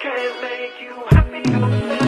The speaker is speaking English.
can't make you happy.